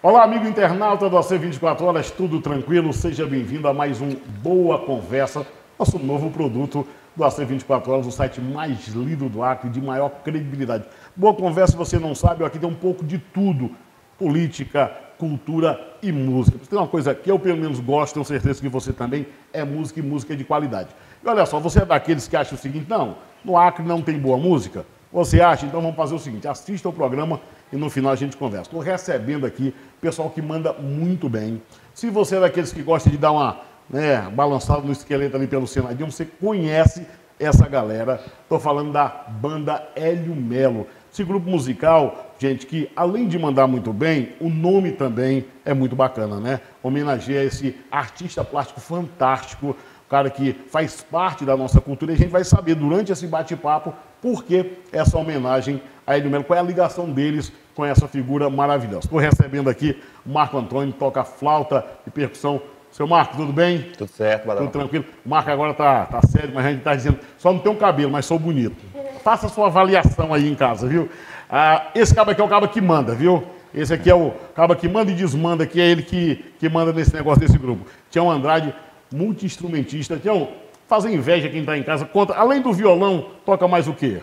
Olá, amigo internauta do AC 24 Horas, tudo tranquilo? Seja bem-vindo a mais um Boa Conversa, nosso novo produto do AC 24 Horas, o site mais lido do Acre, de maior credibilidade. Boa Conversa, você não sabe, aqui tem um pouco de tudo: política, cultura e música. Tem uma coisa que eu, pelo menos, gosto, tenho certeza que você também, é música e música de qualidade. E olha só, você é daqueles que acham o seguinte: não, no Acre não tem boa música? Você acha? Então vamos fazer o seguinte: assista o programa e no final a gente conversa. Estou recebendo aqui pessoal que manda muito bem. Se você é daqueles que gosta de dar uma né, balançada no esqueleto ali pelo Senadinho, você conhece essa galera. Estou falando da banda Hélio Melo. Esse grupo musical, gente, que além de mandar muito bem, o nome também é muito bacana, né? Homenageia esse artista plástico fantástico, cara que faz parte da nossa cultura. E a gente vai saber durante esse bate-papo por que essa homenagem a Hélio Melo, qual é a ligação deles com essa figura maravilhosa. Estou recebendo aqui o Marco Antônio, toca flauta e percussão. Seu Marco, tudo bem? Tudo certo, Badalão. Tudo tranquilo. O Marco agora tá, tá sério, mas a gente está dizendo, só não tem um cabelo, mas sou bonito. Faça a sua avaliação aí em casa, viu? Ah, esse cabo aqui é o cabo que manda, viu? Esse aqui é o cabo que manda e desmanda, que é ele que, que manda nesse negócio desse grupo. Tião Andrade, multi-instrumentista. Tião, fazer inveja quem está em casa. Conta, além do violão, toca mais o quê?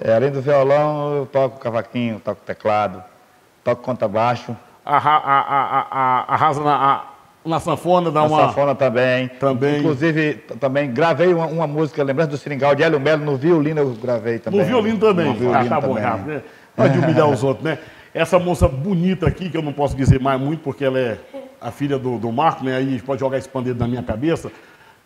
É, além do violão, eu toco cavaquinho, toco teclado, toco contrabaixo. Arra, a, a, a, arrasa na, na sanfona, dá na uma... sanfona também. Também. Inclusive, também gravei uma, uma música, Lembrança do Seringal, de Hélio Melo, no violino eu gravei também. No violino também. No violino ah, tá bom, também. Rafa, né? Pode humilhar os outros, né? Essa moça bonita aqui, que eu não posso dizer mais muito, porque ela é a filha do, do Marco, né? Aí pode jogar esse pandeiro na minha cabeça.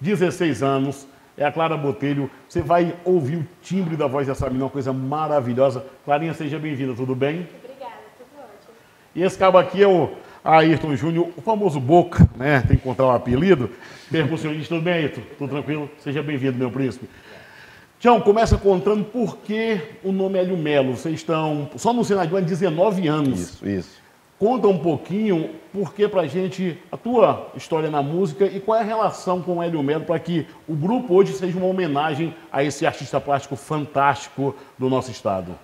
16 anos, é a Clara Botelho. Você vai ouvir o timbre da voz dessa menina, uma coisa maravilhosa. Clarinha, seja bem-vinda, tudo bem? Obrigada, tudo ótimo. E esse cabo aqui é o Ayrton Júnior, o famoso Boca, né? Tem que encontrar o apelido. Percussionista, tudo bem, Ayrton? Tudo tranquilo? Seja bem-vindo, meu príncipe. Tião, começa contando por que o nome Hélio Melo. Vocês estão só no Senado há 19 anos. Isso, isso. Conta um pouquinho por que pra gente a tua história na música e qual é a relação com o Hélio Melo para que o grupo hoje seja uma homenagem a esse artista plástico fantástico do nosso estado.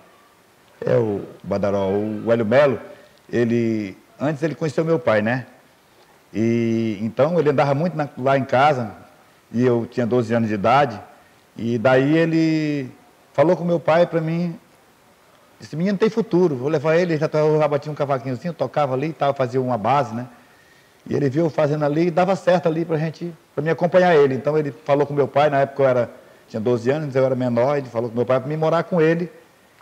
É o Badaró, o Hélio Melo, ele, antes ele conheceu meu pai, né? E então ele andava muito na- lá em casa, e eu tinha 12 anos de idade, e daí ele falou com meu pai para mim, esse menino tem futuro, vou levar ele, já, já batia um cavaquinhozinho, tocava ali e tal, fazia uma base, né? E ele viu fazendo ali e dava certo ali pra gente, para me acompanhar ele. Então ele falou com meu pai, na época eu era, tinha 12 anos, eu era menor, ele falou com meu pai para me morar com ele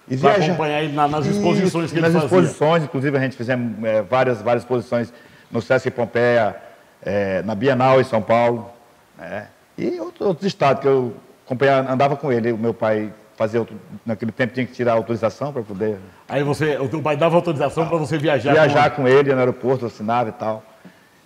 e Pra viajar. acompanhar ele na- nas exposições Isso, que ele nas fazia. exposições, inclusive a gente fizemos é, várias, várias exposições no Sesc Pompeia, é, na Bienal em São Paulo, né? e outros, outros estados que eu acompanhava, andava com ele. O meu pai outro- naquele tempo tinha que tirar autorização para poder Aí você, o teu pai dava autorização para você viajar. viajar com... com ele no aeroporto, assinava e tal.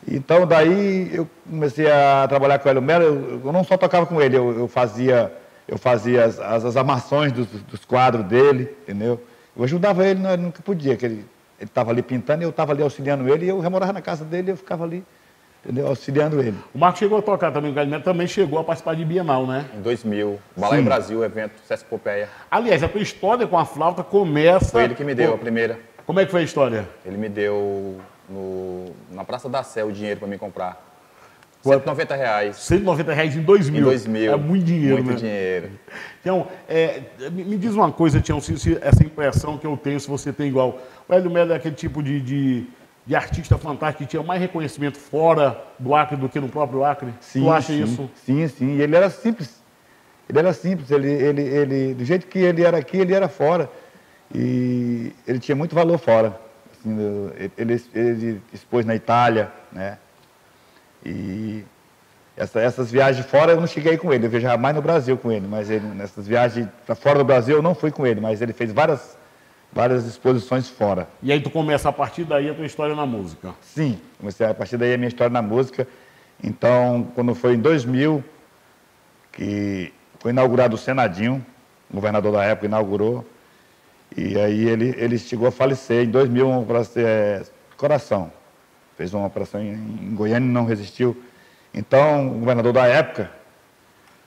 Então, daí eu comecei a trabalhar com o Hélio Melo. Eu, eu não só tocava com ele, eu, eu fazia, eu fazia as, as, as armações dos, dos quadros dele, entendeu? Eu ajudava ele, não, nunca podia, que ele estava ali pintando e eu estava ali auxiliando ele. E eu morava na casa dele e eu ficava ali, entendeu? Auxiliando ele. O Marco chegou a tocar também, o Galimero também chegou a participar de Bienal, né? Em 2000, Balai Sim. Brasil, evento Sesc Pompeia. Aliás, a tua história com a flauta começa... Foi ele que me deu a Pô, primeira. Como é que foi a história? Ele me deu no, na Praça da Sé o dinheiro para me comprar. Quanto? 190 reais. 190 reais em 2000. Em 2000. É muito dinheiro, Muito né? dinheiro. Então, é, me me diz uma coisa, Tião, se, se essa impressão que eu tenho, se você tem igual. O Hélio Melo é aquele tipo de, de, de artista fantástico que tinha mais reconhecimento fora do Acre do que no próprio Acre. tu acha sim, isso? Sim, sim. E ele era simples. Ele era simples. Ele, ele, ele, do jeito que ele era aqui, ele era fora. E ele tinha muito valor fora. Assim, ele, ele expôs na Itália, né? E essa- essas viagens fora eu não cheguei com ele. Eu viajava mais no Brasil com ele. Mas ele, nessas viagens para fora do Brasil eu não fui com ele. Mas ele fez várias, várias exposições fora. E aí tu começa a partir daí a tua história na música. Sim, comecei a partir daí a minha história na música. Então, quando foi em 2000, que foi inaugurado o Senadinho, o governador da época inaugurou, e aí ele, ele chegou a falecer em 2000, uma operação, é, coração. Fez uma operação em, em Goiânia e não resistiu. Então, o governador da época,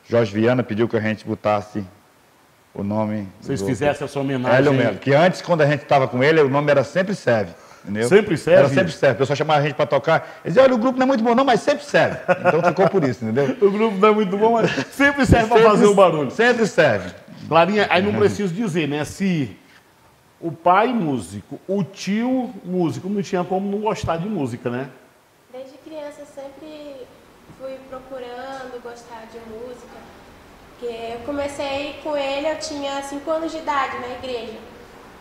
Jorge Viana, pediu que a gente botasse o nome... Vocês fizessem essa homenagem. Hélio Melo, que antes, quando a gente estava com ele, o nome era sempre Seve. Entendeu? Sempre serve? Ela sempre serve. O pessoal chamava a gente para tocar. Eles diziam, olha, o grupo não é muito bom, não, mas sempre serve. Então ficou por isso, entendeu? O grupo não é muito bom, mas sempre serve para fazer o barulho. Sempre serve. Clarinha, aí não preciso dizer, né? Se o pai músico, o tio músico, não tinha como não gostar de música, né? Desde criança eu sempre fui procurando gostar de música. Porque eu comecei com ele, eu tinha 5 anos de idade na igreja.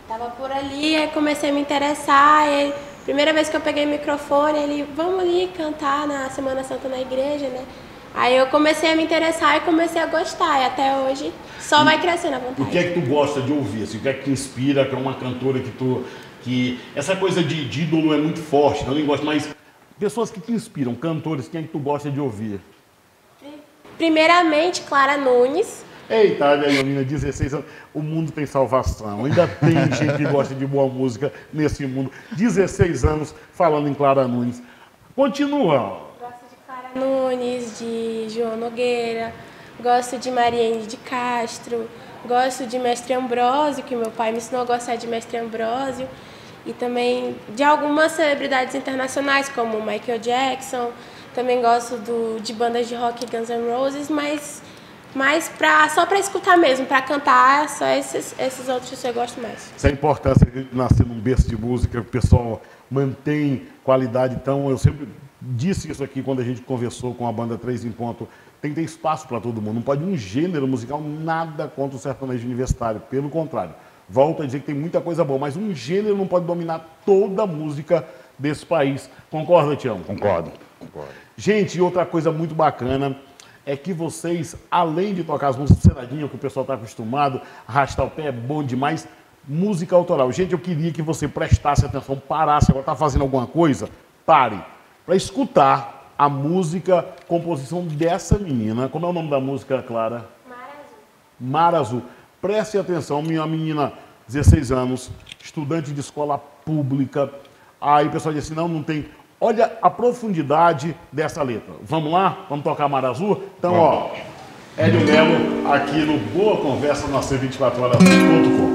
Tava por ali, aí comecei a me interessar. Ele, primeira vez que eu peguei o microfone, ele, vamos ali cantar na Semana Santa na igreja, né? Aí eu comecei a me interessar e comecei a gostar. E até hoje só vai crescendo a vontade. O que é que tu gosta de ouvir? Assim, o que é que te inspira, que é uma cantora que tu. que Essa coisa de, de ídolo é muito forte, não nem gosto, mas pessoas que te inspiram, cantores, quem é que tu gosta de ouvir? Primeiramente, Clara Nunes. Eita, olha aí, menina, 16 anos. O mundo tem salvação. Ainda tem gente que gosta de boa música nesse mundo. 16 anos falando em Clara Nunes. Continua. Gosto de Clara Nunes, de João Nogueira. Gosto de Mariene de Castro. Gosto de Mestre Ambrósio, que meu pai me ensinou a gostar de Mestre Ambrósio. E também de algumas celebridades internacionais, como Michael Jackson. Também gosto do, de bandas de rock Guns N' Roses, mas mas pra, só para escutar mesmo, para cantar, só esses, esses outros eu gosto mais. Essa é a importância de nascer num berço de música, o pessoal mantém qualidade. Então, eu sempre disse isso aqui quando a gente conversou com a banda 3 em Ponto. Tem que ter espaço para todo mundo. Não pode um gênero musical, nada contra o sertanejo universitário. Pelo contrário. Volto a dizer que tem muita coisa boa, mas um gênero não pode dominar toda a música desse país. Concorda, Tião? Concordo. Concordo. Gente, outra coisa muito bacana é que vocês, além de tocar as músicas ceradinhas, que o pessoal está acostumado, arrastar o pé é bom demais, música autoral. Gente, eu queria que você prestasse atenção, parasse, agora está fazendo alguma coisa, pare, para escutar a música, composição dessa menina. Como é o nome da música, Clara? Mar Azul. Azul. Preste atenção, minha menina, 16 anos, estudante de escola pública. Aí o pessoal diz assim, não, não tem. Olha a profundidade dessa letra. Vamos lá? Vamos tocar Mar Azul? Então, ó, Hélio Melo aqui no Boa Conversa na C24horas.com.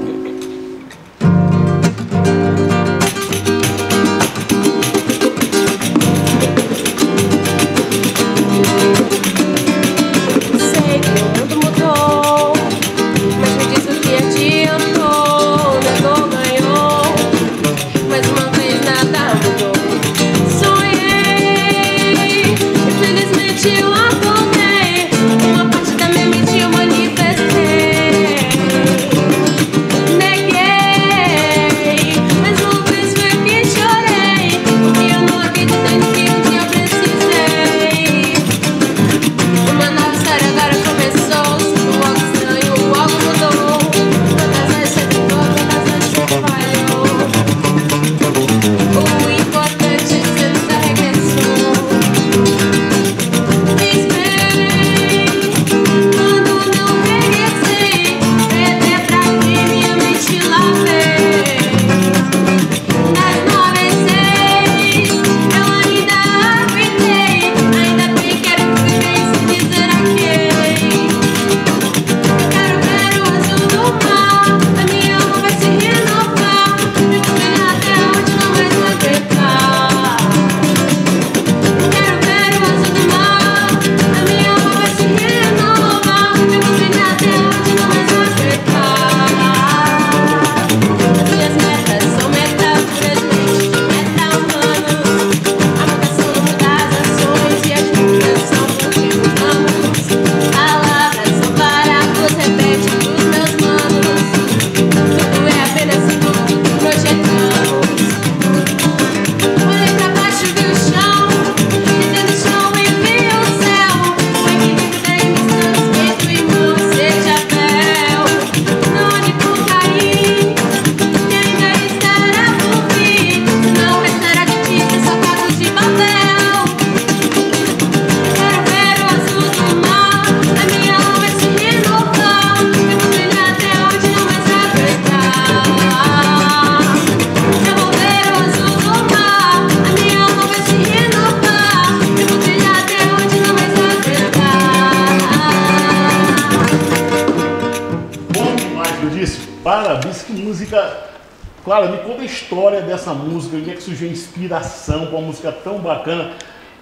a história dessa música, onde é que surgiu a inspiração para uma música tão bacana.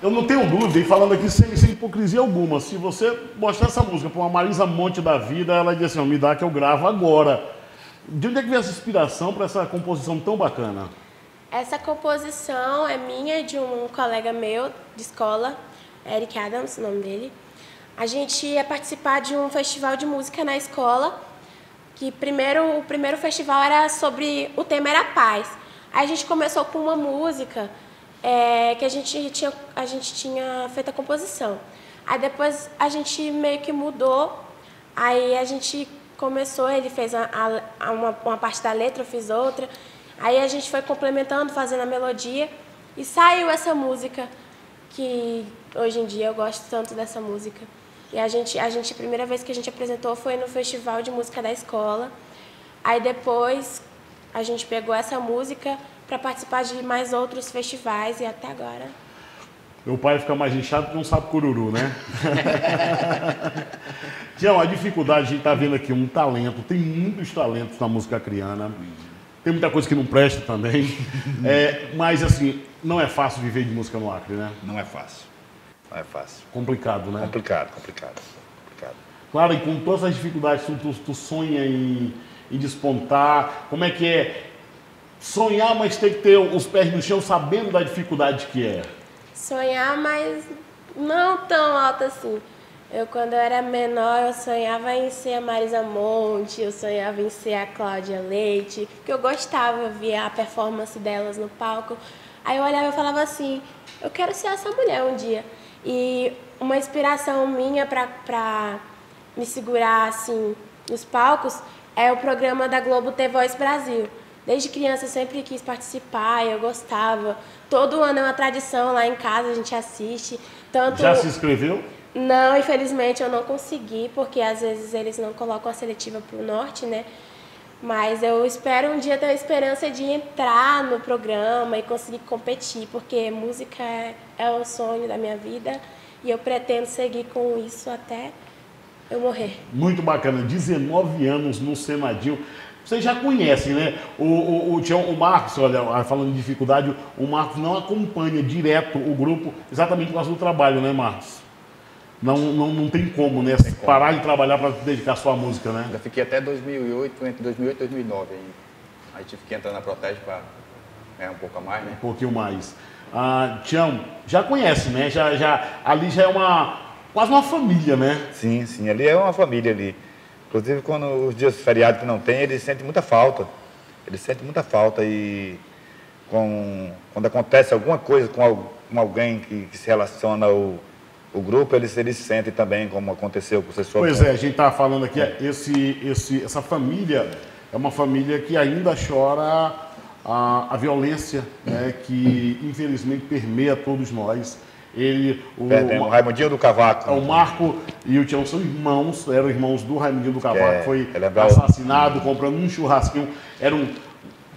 Eu não tenho dúvida, e falando aqui sem, sem hipocrisia alguma, se você mostrar essa música para uma Marisa Monte da vida, ela diz assim, me dá que eu gravo agora. De onde é que veio essa inspiração para essa composição tão bacana? Essa composição é minha de um colega meu de escola, Eric Adams, o nome dele. A gente ia participar de um festival de música na escola, que primeiro o primeiro festival era sobre o tema era paz. Aí a gente começou com uma música é, que a gente tinha a gente tinha feito a composição. Aí depois a gente meio que mudou. Aí a gente começou, ele fez a, a, uma, uma parte da letra, eu fiz outra. Aí a gente foi complementando, fazendo a melodia e saiu essa música que hoje em dia eu gosto tanto dessa música. E a gente, a gente, a primeira vez que a gente apresentou foi no festival de música da escola. Aí depois a gente pegou essa música para participar de mais outros festivais e até agora. Meu pai fica mais inchado que não sabe cururu, né? Tião, a dificuldade, a gente está vendo aqui um talento, tem muitos talentos na música criana. Tem muita coisa que não presta também. É, mas, assim, não é fácil viver de música no Acre, né? Não é fácil. Não é fácil. Complicado, né? Complicado, complicado. complicado. Claro, e com todas as dificuldades, tu, tu, tu sonha em, em despontar. Como é que é? Sonhar, mas tem que ter os pés no chão sabendo da dificuldade que é. Sonhar, mas não tão alto assim. Eu, quando eu era menor, eu sonhava em ser a Marisa Monte, eu sonhava em ser a Cláudia Leite, porque eu gostava, ver a performance delas no palco. Aí eu olhava e falava assim, eu quero ser essa mulher um dia. E uma inspiração minha para me segurar assim nos palcos é o programa da Globo The Voice Brasil. Desde criança eu sempre quis participar, eu gostava. Todo ano é uma tradição lá em casa, a gente assiste. Tanto... Já se inscreveu? Não, infelizmente eu não consegui, porque às vezes eles não colocam a seletiva para o norte, né? Mas eu espero um dia ter a esperança de entrar no programa e conseguir competir, porque música é, é o sonho da minha vida e eu pretendo seguir com isso até eu morrer. Muito bacana, 19 anos no Senadinho. Vocês já conhecem, né? O, o, o, o Marcos, olha, falando de dificuldade, o Marcos não acompanha direto o grupo exatamente por causa do trabalho, né, Marcos? Não, não, não tem como, né? Tem parar como. de trabalhar para dedicar sua música, né? Já fiquei até 2008, entre 2008 e 2009. Aí, aí tive que entrar na Protege para ganhar um pouco a mais, né? Um pouquinho mais. Ah, Tião, já conhece, né? Já, já, ali já é uma, quase uma família, né? Sim, sim, ali é uma família ali. Inclusive, quando os dias feriados que não tem, eles sentem muita falta. Eles sentem muita falta e com, quando acontece alguma coisa com, com alguém que, que se relaciona ao o grupo eles, eles sentem também, como aconteceu com o professor. Pois é, a gente está falando aqui, esse, esse, essa família é uma família que ainda chora a, a violência né, que infelizmente permeia todos nós. Ele, o, é, o Raimundinho do Cavaco. O Marco e o Tião são irmãos, eram irmãos do Raimundinho do Cavaco, é, foi assassinado comprando um churrasquinho. Era um,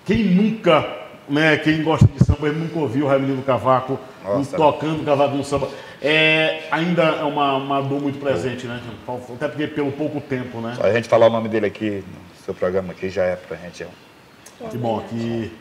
quem nunca, né, quem gosta de samba, ele nunca ouviu o Raimundinho do Cavaco Nossa, tocando cavaco no samba é, ainda é uma, uma dor muito presente, né? Até porque pelo pouco tempo, né? Só a gente falar o nome dele aqui no seu programa aqui já é pra gente. É que bom, que,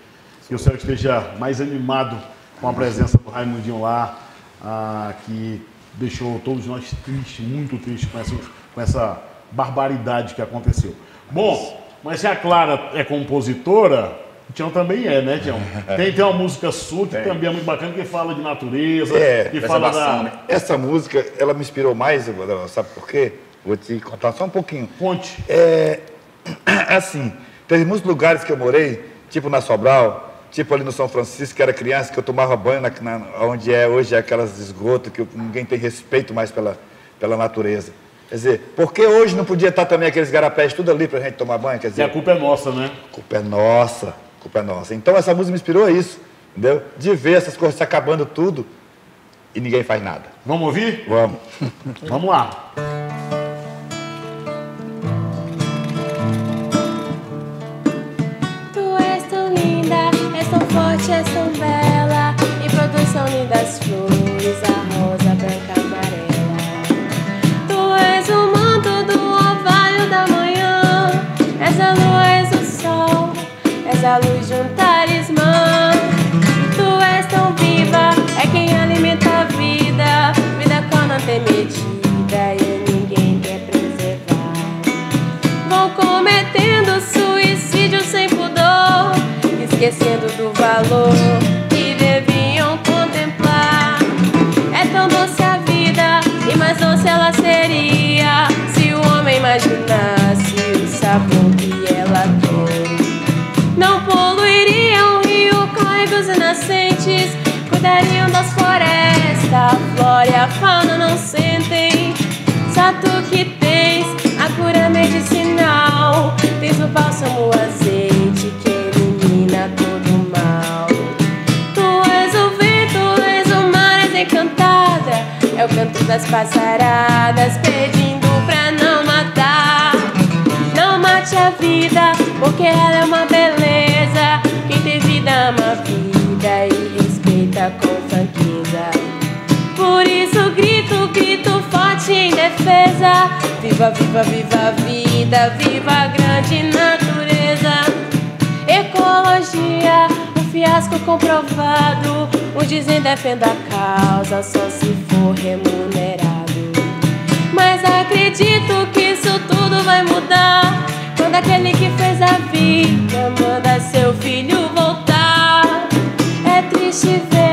que o senhor esteja mais animado com a presença do Raimundinho lá, ah, que deixou todos nós tristes, muito tristes com essa, com essa barbaridade que aconteceu. Bom, mas se a Clara é compositora, o Tião também é, né, Tião? Tem, tem uma música sua que tem. também é muito bacana, que fala de natureza, é, que fala da... Né? Essa música, ela me inspirou mais, sabe por quê? Vou te contar só um pouquinho. Conte. É, assim, tem muitos lugares que eu morei, tipo na Sobral, tipo ali no São Francisco, que era criança, que eu tomava banho na, na, onde é hoje é aquelas esgotos, que ninguém tem respeito mais pela, pela natureza. Quer dizer, por que hoje não podia estar também aqueles garapés tudo ali para a gente tomar banho? Quer dizer, e a culpa é nossa, né? A culpa é nossa culpa é nossa. Então essa música me inspirou a isso, entendeu? De ver essas coisas se acabando tudo e ninguém faz nada. Vamos ouvir? Vamos. Vamos lá. Tu és tão linda, és tão forte, és tão bela e produção lindas flores, a rosa branca da luz de um talismã. Tu és tão viva, é quem alimenta a vida. Vida tem medida e ninguém quer preservar. Vão cometendo suicídio sem pudor, esquecendo do valor que deviam contemplar. É tão doce a vida e mais doce ela seria se o homem imaginasse o sabor que ela cuidariam das florestas, a flora e a fauna não sentem. Só tu que tens a cura medicinal, tens o bálsamo azeite que elimina todo mal. Tu és o vento, és o mar, és encantada. É o canto das passaradas pedindo pra não matar. Não mate a vida, porque ela é uma beleza. Quem tem vida ama a vida com franqueza. Por isso grito, grito forte em defesa. Viva, viva, viva a vida, viva a grande natureza. Ecologia, um fiasco comprovado. O dizem defenda a causa só se for remunerado. Mas acredito que isso tudo vai mudar quando aquele que fez a vida manda seu filho voltar. É triste ver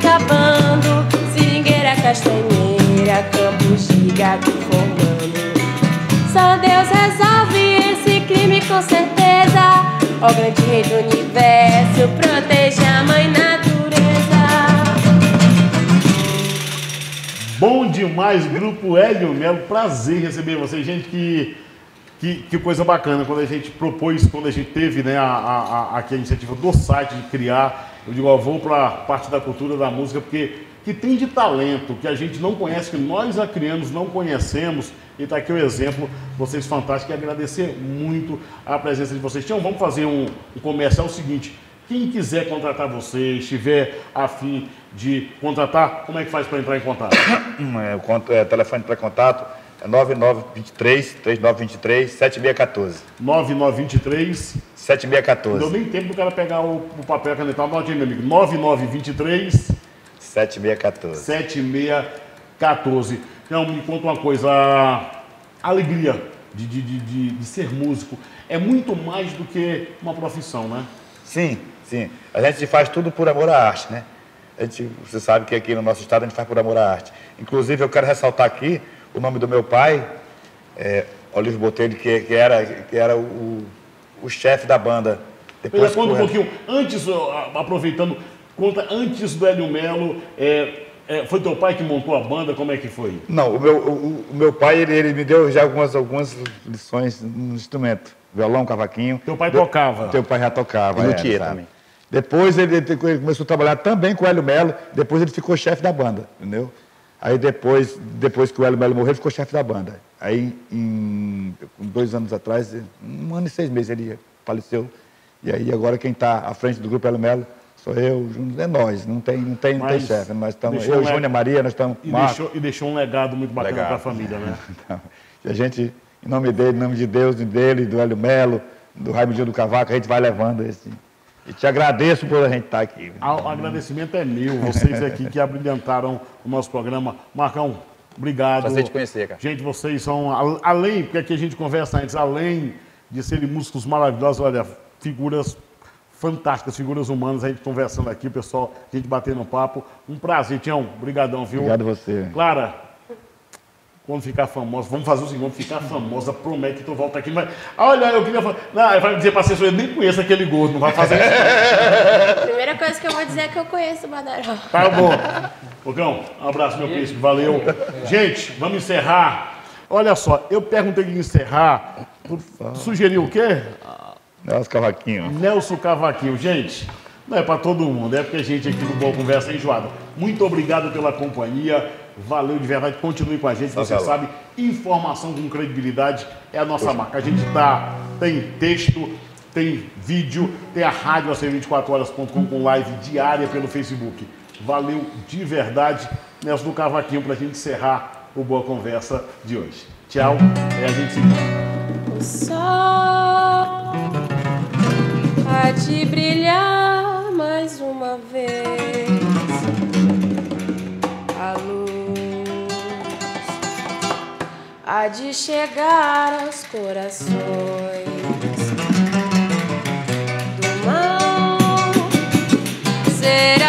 acabando. Seringueira, castanheira, campos de gado formando. Só Deus resolve esse crime com certeza. Ó grande rei do universo, proteja a mãe natureza. Bom demais, Grupo Hélio Melo. Prazer receber vocês, gente. Que, que, que coisa bacana. Quando a gente propôs, quando a gente teve né, a, a, a, a iniciativa do site de criar, eu digo, ó, vou para a parte da cultura da música, porque que tem de talento que a gente não conhece, que nós acrianos não conhecemos. E está aqui o exemplo, vocês fantásticos, e agradecer muito a presença de vocês. Tião, vamos fazer um, um comercial o seguinte. Quem quiser contratar vocês, estiver a fim de contratar, como é que faz para entrar em contato? É, o é, telefone para contato é 9923 3923 7614. 9923 Não deu 7614. nem tempo do cara pegar o, o papel e a caneta. Anote aí, meu amigo. 9923 7614. 7614. Então, me conta uma coisa. A alegria de, de, de, de- de ser músico é muito mais do que uma profissão, né? Sim, sim. A gente faz tudo por amor à arte, né? A gente, você sabe que aqui no nosso estado a gente faz por amor à arte. Inclusive, eu quero ressaltar aqui o nome do meu pai, é, Olívio Botelho, que, que era, que era o, o chefe da banda. Depois, conta um pouquinho, antes, aproveitando, conta antes do Hélio Melo, é, é, foi teu pai que montou a banda, como é que foi? Não, o meu, o, o meu pai, ele, ele me deu já algumas, algumas lições no instrumento. Violão, cavaquinho. Teu pai Deu- tocava? Teu pai já tocava. E no é, também. Depois ele, ele começou a trabalhar também com o Hélio Melo, depois ele ficou chefe da banda, entendeu? Aí depois, depois que o Hélio Melo morreu, ele ficou chefe da banda. Aí, em, dois anos atrás, um ano e seis meses, ele faleceu. E aí agora quem está à frente do grupo Hélio Melo sou eu, Júnior, é nós, não tem, não tem, não tem Mas chefe. Nós estamos, eu, um Júnior, Maria, nós estamos. E deixou, e deixou um legado muito bacana para a família, né? Então, e a gente, em nome dele, em nome de Deus, dele, do Hélio Melo, do Raimundinho do Cavaco, a gente vai levando esse. E te agradeço por a gente estar aqui. Ah, O agradecimento é meu, vocês aqui que abrilhantaram o nosso programa. Marcão, obrigado. Prazer te conhecer, cara. Gente, vocês são, além, porque aqui a gente conversa antes, além de serem músicos maravilhosos, olha, figuras fantásticas, figuras humanas, a gente conversando aqui, o pessoal, a gente batendo papo. Um prazer, Tião. Obrigadão, viu? Obrigado a você. Clara, quando ficar famosa, vamos fazer o seguinte, vamos ficar famosa, promete que tu volta aqui. Mas, olha, eu queria falar. Não, vai dizer pra assessor, eu nem conheço aquele gordo, não vai fazer isso. Primeira coisa que eu vou dizer é que eu conheço o Badaró. Tá bom. Fogão, um abraço, meu príncipe, valeu. Gente, vamos encerrar. Olha só, eu perguntei de encerrar. Tu sugeriu o quê? Nelson Cavaquinho. Nelson Cavaquinho. Gente, não é para todo mundo, é porque a gente aqui no Boa Conversa é enjoado. Muito obrigado pela companhia. Valeu de verdade. Continue com a gente. Você valeu. sabe, informação com credibilidade é a nossa marca. A gente tá, tem texto, tem vídeo, tem a rádio ac24horas.com com live diária pelo Facebook. Valeu de verdade, Nelson do Cavaquinho, para a gente encerrar o Boa Conversa de hoje. Tchau, e a gente se vê. O sol há de brilhar mais uma vez há de chegar aos corações do mal. Ser